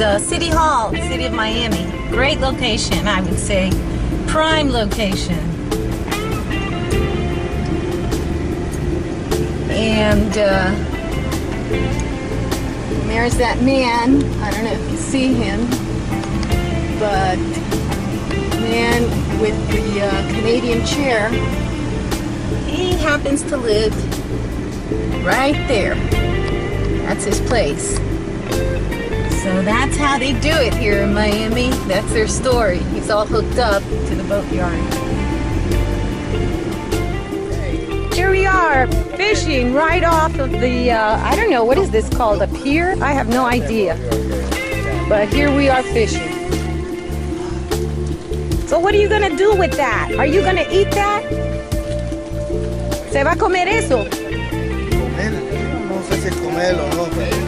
uh, City Hall, City of Miami. Great location, I would say. Prime location. And uh, there's that man. I don't know if you see him, but man with the uh, Canadian chair. He happens to live right there. That's his place. So that's how they do it here in Miami. That's their story. He's all hooked up to the boatyard. Here we are fishing right off of the, uh, I don't know, what is this called? A pier? I have no idea. But here we are fishing. So what are you gonna do with that? Are you gonna eat that? ¿Se va a comer eso? Comer, no sé si comerlo no, pero ¿Y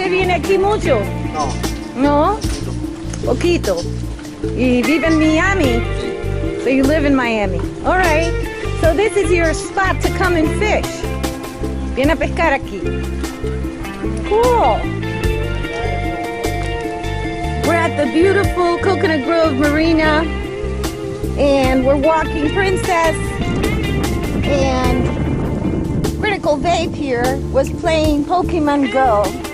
usted viene aquí mucho? no. No? Poquito. Y vive en Miami? So you live in Miami. All right. So this is your spot to come and fish. Viene a pescar aquí. Cool. We're at the beautiful Coconut Grove Marina and we're walking Princess and Critical Vape here was playing Pokemon Go.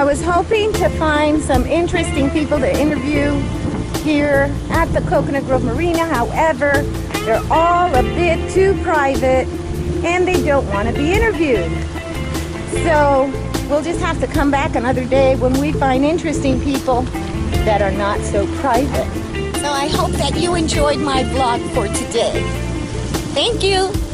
I was hoping to find some interesting people to interview here at the Coconut Grove Marina. However, they're all a bit too private and they don't want to be interviewed. So we'll just have to come back another day when we find interesting people that are not so private. So I hope that you enjoyed my vlog for today. Thank you.